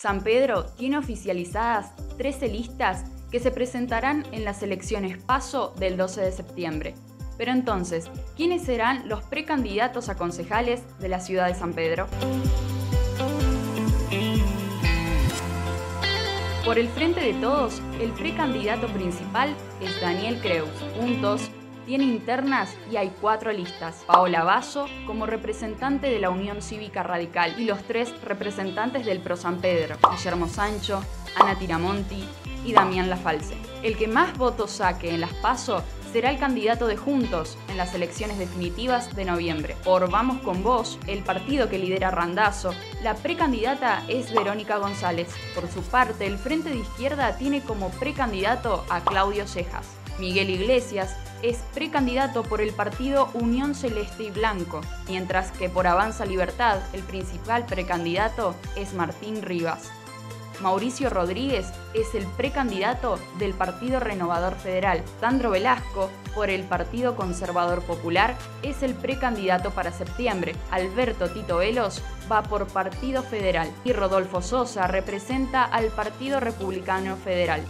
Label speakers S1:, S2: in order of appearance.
S1: San Pedro tiene oficializadas 13 listas que se presentarán en las elecciones PASO del 12 de septiembre. Pero entonces, ¿quiénes serán los precandidatos a concejales de la ciudad de San Pedro? Por el frente de todos, el precandidato principal es Daniel Creus, juntos tiene internas y hay cuatro listas. Paola Basso como representante de la Unión Cívica Radical y los tres representantes del Pro San Pedro, Guillermo Sancho, Ana Tiramonti y Damián Lafalce. El que más votos saque en las PASO será el candidato de Juntos en las elecciones definitivas de noviembre. Por Vamos con Vos, el partido que lidera Randazo, la precandidata es Verónica González. Por su parte, el Frente de Izquierda tiene como precandidato a Claudio Cejas. Miguel Iglesias es precandidato por el partido Unión Celeste y Blanco, mientras que por Avanza Libertad el principal precandidato es Martín Rivas. Mauricio Rodríguez es el precandidato del Partido Renovador Federal. Sandro Velasco, por el Partido Conservador Popular, es el precandidato para septiembre. Alberto Tito Velos va por Partido Federal y Rodolfo Sosa representa al Partido Republicano Federal.